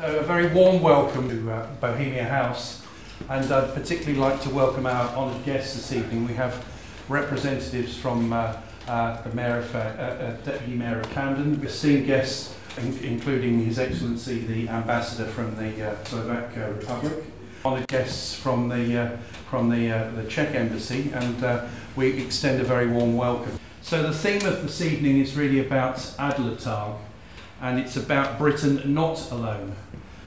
So a very warm welcome to uh, Bohemia House and I'd particularly like to welcome our honoured guests this evening. We have representatives from uh, uh, the Mayor of, uh, uh, Deputy Mayor of Camden, esteemed guests in including His Excellency the Ambassador from the uh, Slovak uh, Republic, honoured guests from the, uh, from the, uh, the Czech Embassy and uh, we extend a very warm welcome. So the theme of this evening is really about Adlertag and it's about Britain not alone.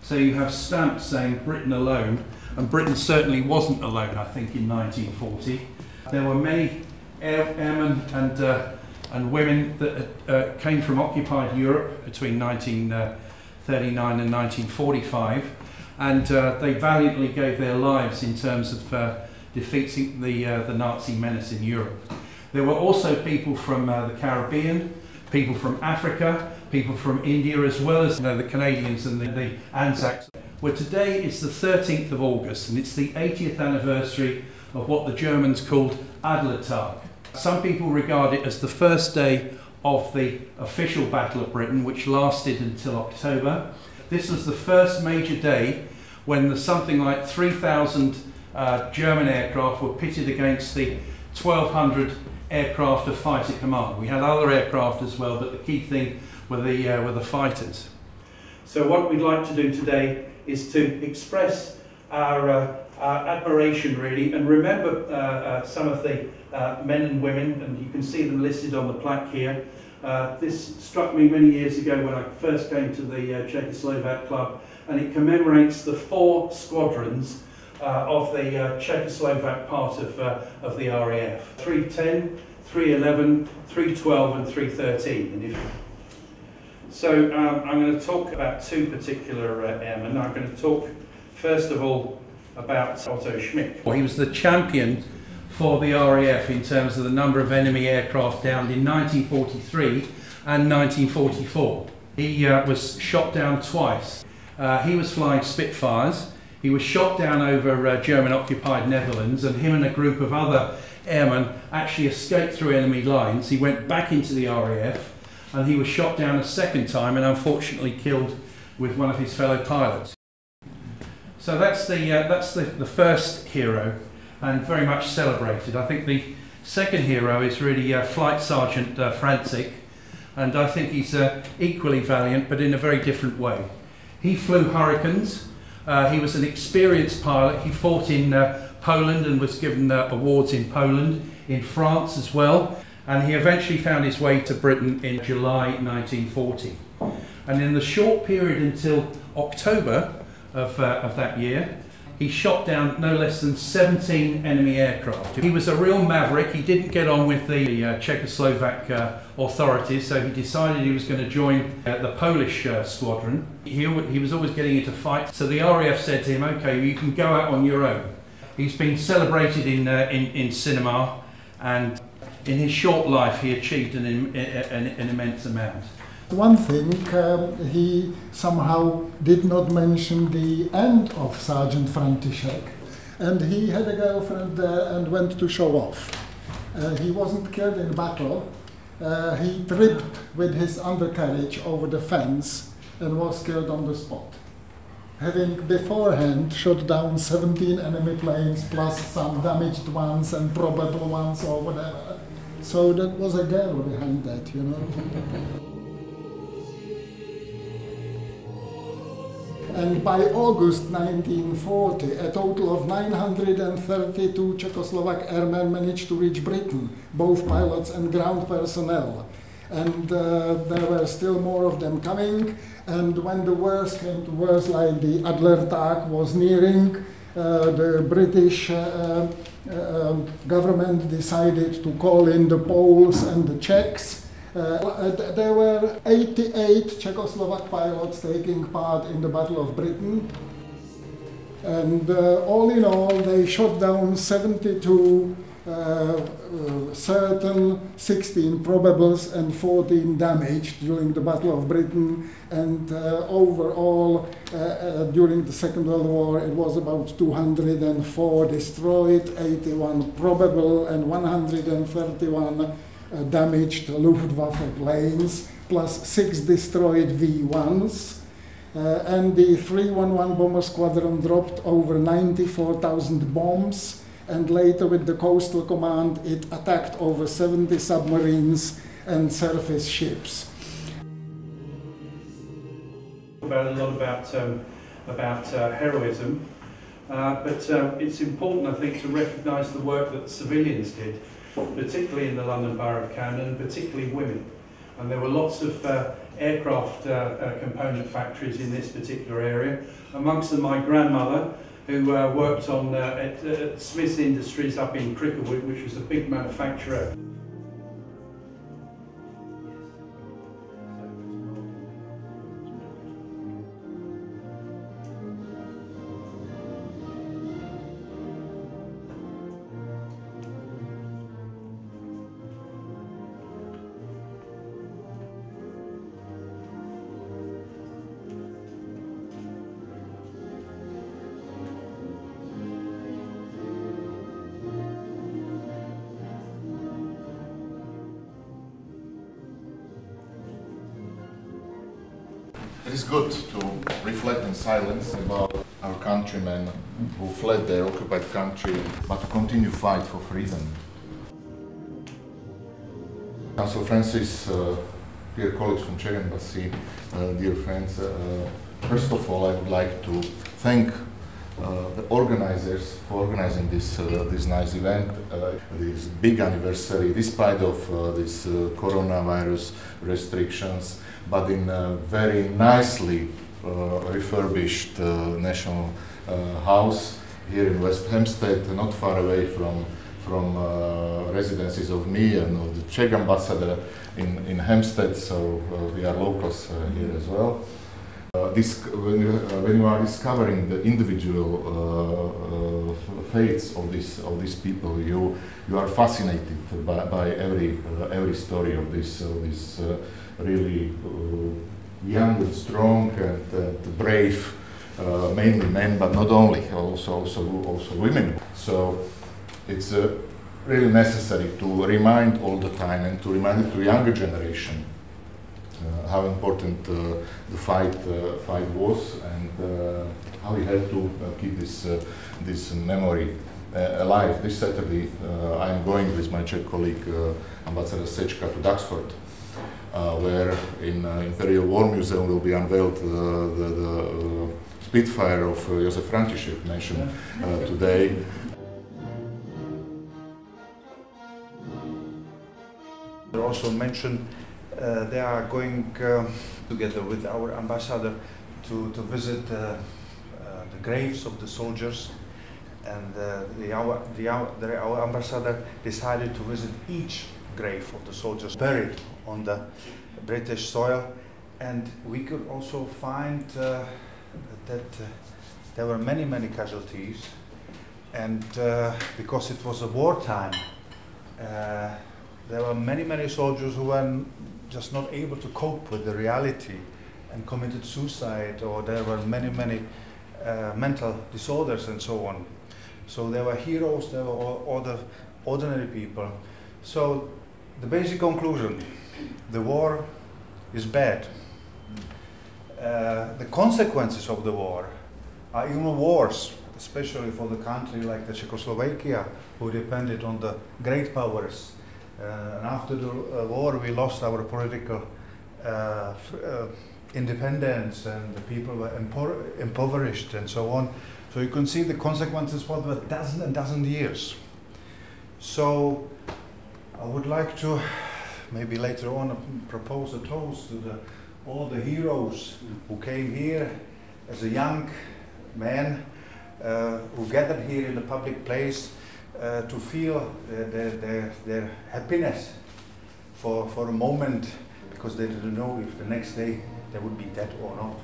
So you have stamps saying Britain alone, and Britain certainly wasn't alone, I think, in 1940. There were many air, airmen and, uh, and women that uh, came from occupied Europe between 1939 and 1945, and uh, they valiantly gave their lives in terms of uh, defeating the, uh, the Nazi menace in Europe. There were also people from uh, the Caribbean, people from Africa, people from India, as well as you know, the Canadians and the, the Anzacs. Well, today is the 13th of August, and it's the 80th anniversary of what the Germans called Adlertag. Some people regard it as the first day of the official Battle of Britain, which lasted until October. This was the first major day when the something like 3,000 uh, German aircraft were pitted against the 1,200 aircraft of fighter command. We had other aircraft as well, but the key thing were the, uh, were the fighters. So what we'd like to do today is to express our, uh, our admiration really and remember uh, uh, some of the uh, men and women and you can see them listed on the plaque here. Uh, this struck me many years ago when I first came to the Czechoslovak club and it commemorates the four squadrons of the uh, Czechoslovak part of, uh, of the RAF. 310, 311, 312 and 313. And if so um, I'm going to talk about two particular uh, airmen. I'm going to talk first of all about Otto Smik. Well, he was the champion for the RAF in terms of the number of enemy aircraft downed in 1943 and 1944. He uh, was shot down twice. Uh, he was flying Spitfires. He was shot down over uh, German occupied Netherlands and him and a group of other airmen actually escaped through enemy lines. He went back into the RAF and he was shot down a second time and unfortunately killed with one of his fellow pilots. So that's the, uh, that's the, the first hero and very much celebrated. I think the second hero is really uh, Flight Sergeant uh, František and I think he's uh, equally valiant but in a very different way. He flew Hurricanes, uh, he was an experienced pilot, he fought in uh, Poland and was given uh, awards in Poland, in France as well and he eventually found his way to Britain in July 1940. And in the short period until October of, uh, of that year, he shot down no less than 17 enemy aircraft. He was a real maverick. He didn't get on with the uh, Czechoslovak uh, authorities, so he decided he was going to join uh, the Polish uh, squadron. He, he was always getting into fights, so the RAF said to him, okay, you can go out on your own. He's been celebrated in, uh, in, in cinema and in his short life he achieved an, an, an immense amount. One thing, um, he somehow did not mention the end of Sergeant František, and he had a girlfriend and went to show off. Uh, he wasn't killed in battle. Uh, he tripped with his undercarriage over the fence and was killed on the spot. Having beforehand shot down 17 enemy planes plus some damaged ones and probable ones or whatever. So that was a girl behind that, you know. and by August 1940, a total of 932 Czechoslovak airmen managed to reach Britain, both pilots and ground personnel. And uh, there were still more of them coming, and when the worst came to worst, like the Adler Adlertag was nearing, uh, the British uh, uh, um, government decided to call in the Poles and the Czechs. Uh, there were 88 Czechoslovak pilots taking part in the Battle of Britain. And uh, all in all, they shot down 72 uh, uh, certain 16 probables and 14 damaged during the Battle of Britain. And uh, overall, during the Second World War, it was about 204 destroyed, 81 probable, and 131 damaged Luftwaffe planes, plus six destroyed V-1s. Uh, and the 311 bomber squadron dropped over 94,000 bombs and later with the coastal command it attacked over 70 submarines and surface ships. About a lot about um, about uh, heroism, uh, but uh, it's important I think to recognise the work that civilians did, particularly in the London Borough of Camden, particularly women. And there were lots of uh, aircraft uh, uh, component factories in this particular area. Amongst them, my grandmother, who uh, worked on uh, at, uh, Smith's Industries up in Cricklewood, which was a big manufacturer. Is good to reflect in silence about our countrymen who fled their occupied country but to continue fight for freedom. Councillor Francis, uh, dear colleagues from Czech Embassy, uh, dear friends, uh, first of all I would like to thank uh, the organizers for organizing this uh, this nice event, uh, this big anniversary, despite of uh, this uh, coronavirus restrictions, but in a very nicely uh, refurbished national house here in West Hampstead, not far away from from residences of me and of the Czech ambassador in, in Hampstead, so we are locals here as well. Uh, this, when, you, uh, when you are discovering the individual uh, uh fates of this of these people, you you are fascinated by, by every uh, every story of this of this uh, really young and strong and, and brave, mainly men, but not only, also also also women. So it's really necessary to remind all the time and to remind it to younger generation uh, how important uh, the fight uh, fight was and how we had to keep this this memory alive. This Saturday, I am going with my Czech colleague Ambassador Sečka to Duxford, where in Imperial War Museum will be unveiled the, the Spitfire of uh, Josef František mentioned uh, today. Also mentioned uh, they are going uh, together with our ambassador to, to visit uh, the graves of the soldiers. And the, our, the, our, the, our ambassador decided to visit each grave of the soldiers buried on the British soil. And we could also find uh, that uh, there were many many casualties. And uh, because it was a wartime there were many many soldiers who were just not able to cope with the reality and committed suicide, or there were many, many uh, mental disorders and so on. So there were heroes, there were other ordinary people. So the basic conclusion, the war is bad. Uh, the consequences of the war are even worse, especially for the country like the Czechoslovakia, who depended on the great powers and after the uh, war, we lost our political uh, independence and the people were impo impoverished and so on. So you can see the consequences for the dozen and dozen years. So I would like to maybe later on propose a toast to the, all the heroes who came here as a young man uh, who gathered here in the public place uh, to feel their, their, their happiness for, for a moment because they didn't know if the next day they would be dead or not.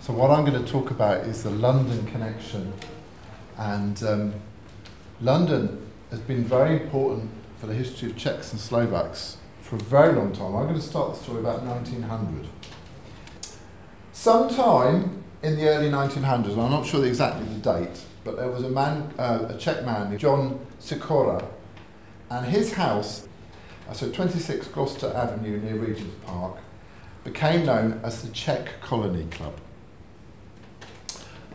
So what I'm going to talk about is the London connection. And um, London has been very important for the history of Czechs and Slovaks for a very long time. I'm going to start the story about 1900. Sometime in the early 1900s, I'm not sure exactly the date, but there was a man, uh, a Czech man, John Sikora, and his house uh, so 26 Gloucester Avenue near Regent's Park, became known as the Czech Colony Club.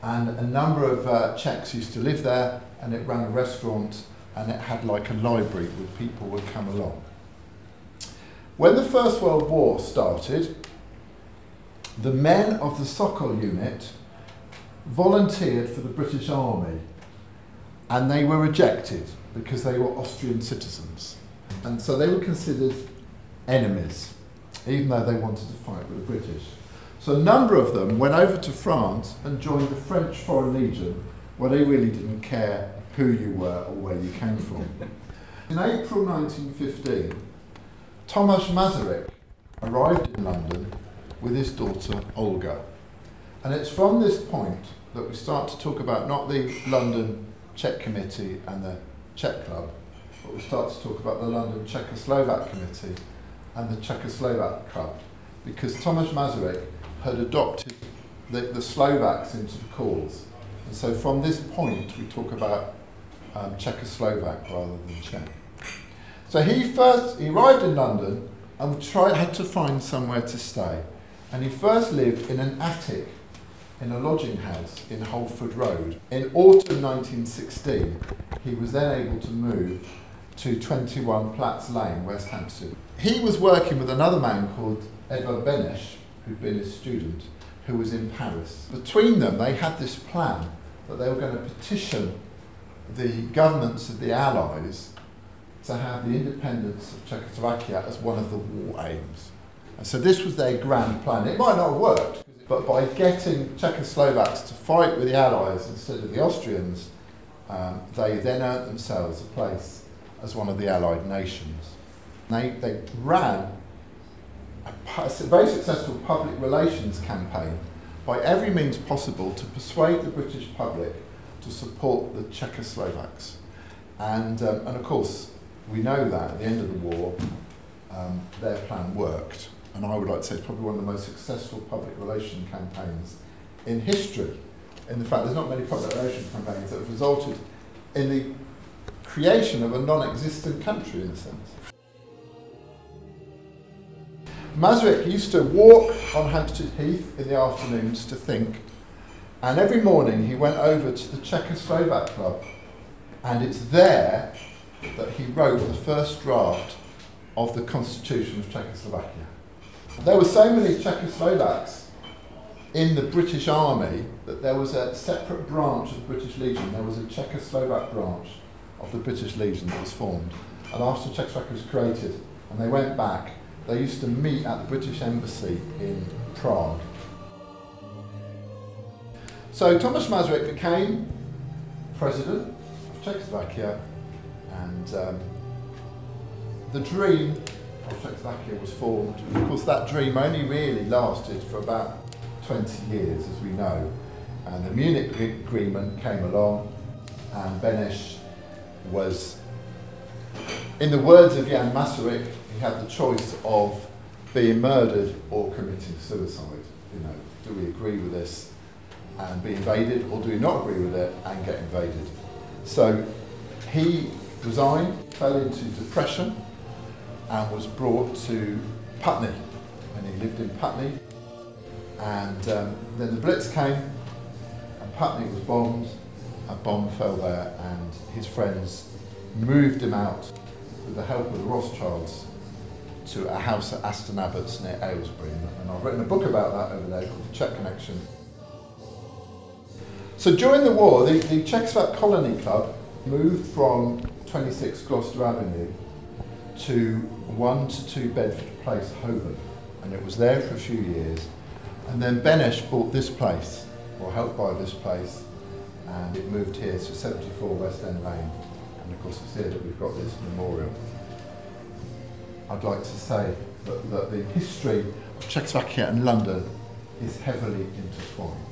And a number of uh, Czechs used to live there, and it ran a restaurant, and it had like a library where people would come along. When the First World War started, the men of the Sokol unit volunteered for the British Army and they were rejected because they were Austrian citizens. And so they were considered enemies, even though they wanted to fight with the British. So a number of them went over to France and joined the French Foreign Legion, where they really didn't care who you were or where you came from. In April 1915, Tomáš Masaryk arrived in London with his daughter Olga. And it's from this point that we start to talk about not the London Czech Committee and the Czech Club, but we start to talk about the London Czechoslovak Committee and the Czechoslovak Club, because Tomáš Masaryk had adopted the, the Slovaks into the cause. And so from this point, we talk about um, Czechoslovak rather than Czech. So he first, he arrived in London and tried, had to find somewhere to stay. And he first lived in an attic in a lodging house in Holford Road. In autumn 1916, he was then able to move to 21 Platts Lane, West Hampstead. He was working with another man called Edvard Beneš, who'd been his student, who was in Paris. Between them, they had this plan that they were going to petition the governments of the Allies to have the independence of Czechoslovakia as one of the war aims. And so this was their grand plan. It might not have worked, but by getting Czechoslovaks to fight with the Allies instead of the Austrians, um, they then earned themselves a place as one of the Allied nations. They, they ran a, very successful public relations campaign by every means possible to persuade the British public to support the Czechoslovaks. And, um, and of course, we know that at the end of the war, um, their plan worked and I would like to say it's probably one of the most successful public relation campaigns in history. In the fact, there's not many public relation campaigns that have resulted in the creation of a non-existent country in a sense. Masaryk used to walk on Hampstead Heath in the afternoons to think, and every morning he went over to the Czechoslovak Club, and it's there that he wrote the first draft of the Constitution of Czechoslovakia. There were so many Czechoslovaks in the British Army that there was a separate branch of the British Legion. There was a Czechoslovak branch of the British Legion that was formed. And after Czechoslovakia was created and they went back, they used to meet at the British Embassy in Prague. So Thomas Masaryk became president of Czechoslovakia and um, the dream Czechoslovakia was formed. Of course, that dream only really lasted for about 20 years, as we know. And the Munich Agreement came along, and Beneš was, in the words of Jan Masaryk, he had the choice of being murdered or committing suicide. You know, do we agree with this and be invaded, or do we not agree with it and get invaded? So he resigned, fell into depression, and was brought to Putney. And he lived in Putney. And um, then the Blitz came, and Putney was bombed. A bomb fell there, and his friends moved him out with the help of the Rothschilds to a house at Aston Abbots near Aylesbury. And I've written a book about that over there called The Czech Connection. So during the war, the, the Czechoslovak Colony Club moved from 26 Gloucester Avenue to 1 to 2 Bedford Place, Holborn, and it was there for a few years. And then Beneš bought this place, or helped buy this place, and it moved here to 74 West End Lane. And of course, it's here that we've got this memorial. I'd like to say that, that the history of Czechoslovakia and London is heavily intertwined.